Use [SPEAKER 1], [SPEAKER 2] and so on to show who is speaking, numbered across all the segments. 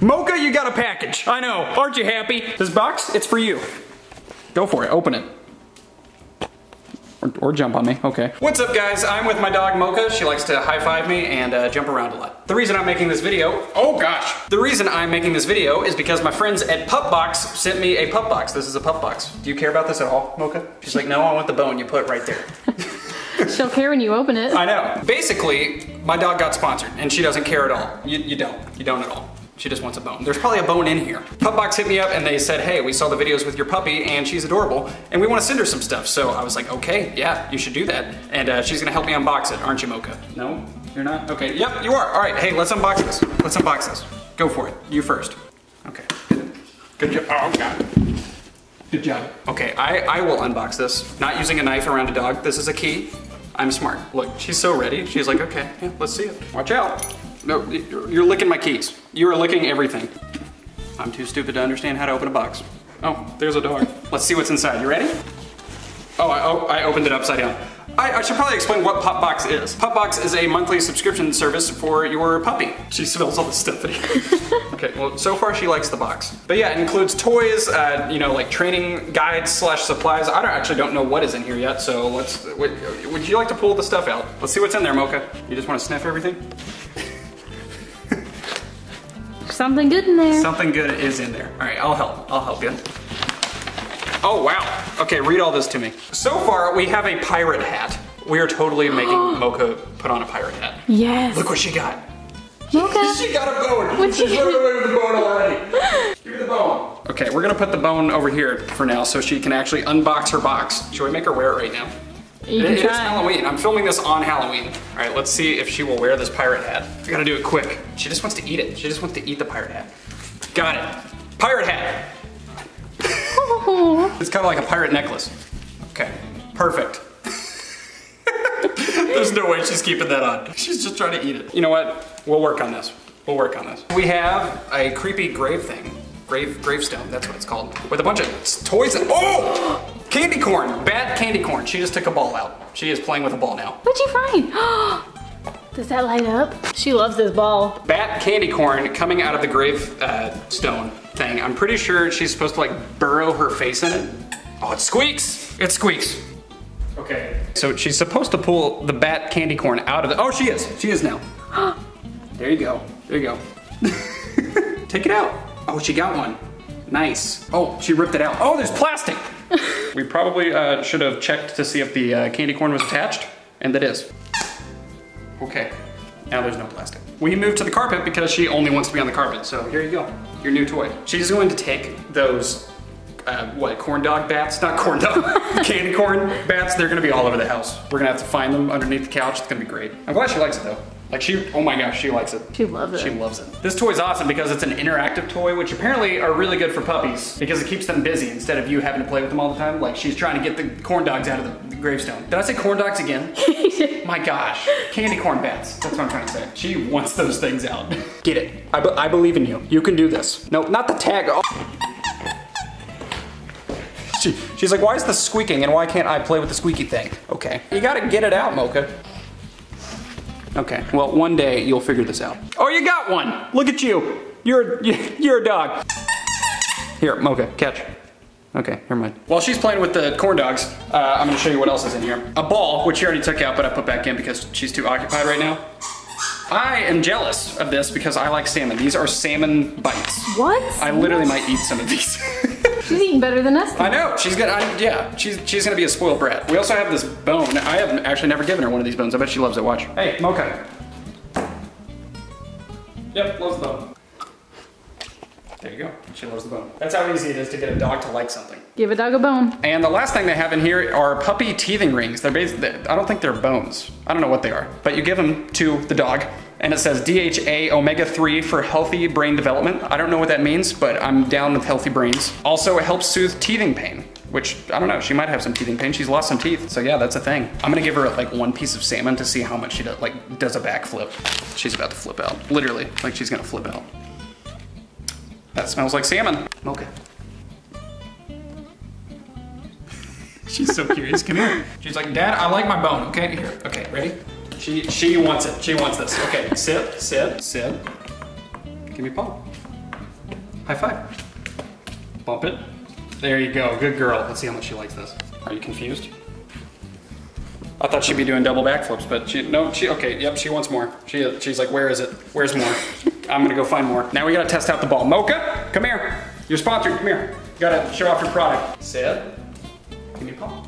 [SPEAKER 1] Mocha, you got a package. I know. Aren't you happy? This box, it's for you. Go for it. Open it. Or, or, jump on me, okay. What's up guys? I'm with my dog Mocha. She likes to high five me and uh, jump around a lot. The reason I'm making this video, oh gosh. The reason I'm making this video is because my friends at Pupbox sent me a pup box. This is a pup box. Do you care about this at all, Mocha? She's like, no, I want the bone you put right there.
[SPEAKER 2] She'll care when you open it.
[SPEAKER 1] I know. Basically, my dog got sponsored and she doesn't care at all. You, you don't, you don't at all. She just wants a bone. There's probably a bone in here. Pupbox hit me up and they said, hey, we saw the videos with your puppy and she's adorable and we want to send her some stuff. So I was like, okay, yeah, you should do that. And uh, she's gonna help me unbox it, aren't you, Mocha? No, you're not? Okay, yep, you are. All right, hey, let's unbox this. Let's unbox this. Go for it, you first. Okay, good job. Oh, God. Good job. Okay, I, I will unbox this. Not using a knife around a dog. This is a key. I'm smart. Look, she's so ready. She's like, okay, yeah, let's see it. Watch out. No, you're licking my keys. You are licking everything. I'm too stupid to understand how to open a box. Oh, there's a dog. Let's see what's inside. You ready? Oh, I, oh, I opened it upside down. I, I, should probably explain what Pupbox is. Pupbox is a monthly subscription service for your puppy. She smells all the stuff in here. okay, well, so far she likes the box. But yeah, it includes toys, uh, you know, like training guides slash supplies. I don't actually don't know what is in here yet, so let's, would, would you like to pull the stuff out? Let's see what's in there, Mocha. You just want to sniff everything?
[SPEAKER 2] Something good in there.
[SPEAKER 1] Something good is in there. All right, I'll help. I'll help you. Oh, wow. Okay, read all this to me. So far, we have a pirate hat. We are totally making Mocha put on a pirate hat.
[SPEAKER 2] Yes.
[SPEAKER 1] Look what she got.
[SPEAKER 2] Mocha.
[SPEAKER 1] she got a bone. What's She's with the bone already. Give me the bone. Okay, we're gonna put the bone over here for now so she can actually unbox her box. Should we make her wear it right now?
[SPEAKER 2] You
[SPEAKER 1] it,
[SPEAKER 2] can
[SPEAKER 1] it
[SPEAKER 2] try.
[SPEAKER 1] is Halloween. I'm filming this on Halloween. All right, let's see if she will wear this pirate hat. I gotta do it quick. She just wants to eat it. She just wants to eat the pirate hat. Got it. Pirate hat. It's kind of like a pirate necklace. Okay, perfect. There's no way she's keeping that on. She's just trying to eat it. You know what? We'll work on this. We'll work on this. We have a creepy grave thing. Grave, gravestone, that's what it's called. With a bunch of toys and, oh! Candy corn, bad candy corn. She just took a ball out. She is playing with a ball now.
[SPEAKER 2] What'd you find? Does that light up? She loves this ball.
[SPEAKER 1] Bat candy corn coming out of the grave uh, stone thing. I'm pretty sure she's supposed to like burrow her face in it. Oh, it squeaks. It squeaks. Okay. So she's supposed to pull the bat candy corn out of the, oh, she is. She is now. there you go. There you go. Take it out. Oh, she got one. Nice. Oh, she ripped it out. Oh, there's plastic. We probably uh, should have checked to see if the uh, candy corn was attached, and that is. Okay, now there's no plastic. We moved to the carpet because she only wants to be on the carpet, so here you go, your new toy. She's going to take those, uh, what, corn dog bats? Not corn dog, candy corn bats. They're gonna be all over the house. We're gonna have to find them underneath the couch. It's gonna be great. I'm glad she likes it though. Like she, oh my gosh, she likes it.
[SPEAKER 2] She loves it.
[SPEAKER 1] She loves it. This toy's awesome because it's an interactive toy, which apparently are really good for puppies because it keeps them busy instead of you having to play with them all the time. Like she's trying to get the corn dogs out of the gravestone. Did I say corn dogs again? my gosh. Candy corn bats. That's what I'm trying to say. She wants those things out. Get it. I, be I believe in you. You can do this. No, not the tag. Oh. She, she's like, why is this squeaking and why can't I play with the squeaky thing? Okay. You gotta get it out, Mocha. Okay, well, one day you'll figure this out. Oh, you got one! Look at you! You're, you're a dog. Here, Mocha, catch. Okay, never mind. While she's playing with the corn dogs, uh, I'm gonna show you what else is in here. A ball, which she already took out, but I put back in because she's too occupied right now. I am jealous of this because I like salmon. These are salmon bites.
[SPEAKER 2] What?
[SPEAKER 1] I literally might eat some of these.
[SPEAKER 2] She's eating better than us.
[SPEAKER 1] I know. She's gonna. I, yeah. She's she's gonna be a spoiled brat. We also have this bone. I have actually never given her one of these bones. I bet she loves it. Watch. Hey, Mocha. Yep, loves the bone. There you go. She loves the bone. That's how easy it is to get a dog to like something.
[SPEAKER 2] Give a dog a bone.
[SPEAKER 1] And the last thing they have in here are puppy teething rings. They're basically, I don't think they're bones. I don't know what they are. But you give them to the dog and it says DHA omega-3 for healthy brain development. I don't know what that means, but I'm down with healthy brains. Also, it helps soothe teething pain, which, I don't know, she might have some teething pain. She's lost some teeth, so yeah, that's a thing. I'm gonna give her like one piece of salmon to see how much she does, like, does a backflip. She's about to flip out, literally, like she's gonna flip out. That smells like salmon. Mocha. She's so curious, come here. She's like, Dad, I like my bone, okay? Here, okay, ready? She she wants it, she wants this. Okay, sit, sit, sit. Give me a paw. High five. Bump it. There you go. Good girl. Let's see how much she likes this. Are you confused? I thought she'd be doing double backflips, but she no, she okay. Yep, she wants more. She she's like, where is it? Where's more? I'm gonna go find more. Now we gotta test out the ball. Mocha, come here. You're sponsored. Come here. You gotta show off your product. Sid, give me a call.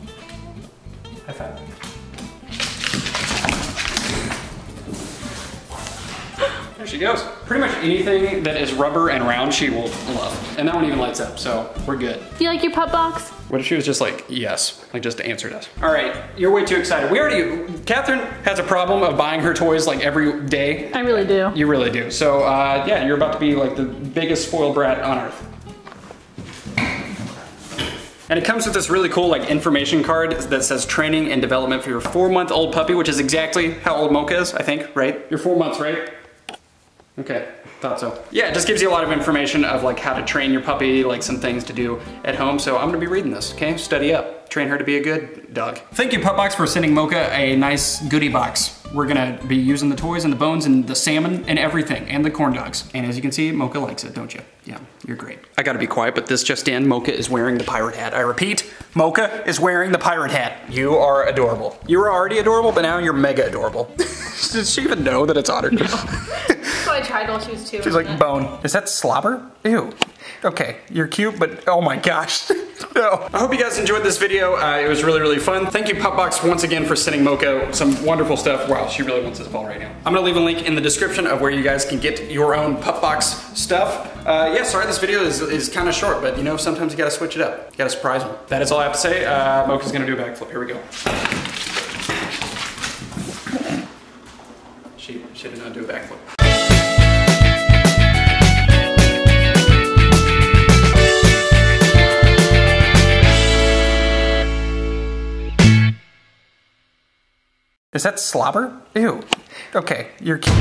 [SPEAKER 1] There she goes. Pretty much anything that is rubber and round, she will love. And that one even lights up, so we're good.
[SPEAKER 2] Do you like your pup box?
[SPEAKER 1] What if she was just like, yes, like just answered us? All right, you're way too excited. We already, Catherine has a problem of buying her toys like every day.
[SPEAKER 2] I really do.
[SPEAKER 1] You really do. So uh, yeah, you're about to be like the biggest spoiled brat on earth. And it comes with this really cool like information card that says training and development for your four month old puppy, which is exactly how old Mocha is, I think, right? You're four months, right? Okay, thought so. Yeah, it just gives you a lot of information of like how to train your puppy, like some things to do at home. So I'm gonna be reading this, okay? Study up, train her to be a good dog. Thank you Pupbox for sending Mocha a nice goodie box. We're gonna be using the toys and the bones and the salmon and everything and the corn dogs. And as you can see, Mocha likes it, don't you? Yeah, you're great. I gotta be quiet, but this just in, Mocha is wearing the pirate hat. I repeat, Mocha is wearing the pirate hat. You are adorable. You were already adorable, but now you're mega adorable. Does she even know that it's on her?
[SPEAKER 2] So I tried she was two.
[SPEAKER 1] She's like, bone. Is that slobber? Ew. Okay, you're cute, but oh my gosh. no. I hope you guys enjoyed this video. Uh, it was really, really fun. Thank you, Pupbox, once again for sending Mocha some wonderful stuff. Wow, she really wants this ball right now. I'm gonna leave a link in the description of where you guys can get your own Pupbox stuff. Uh, yeah, sorry this video is, is kind of short, but you know, sometimes you gotta switch it up. You gotta surprise them. That is all I have to say. Uh, Mocha's gonna do a backflip. Here we go. She, she did not do a backflip. Is that slobber? Ew. Okay, you're cute.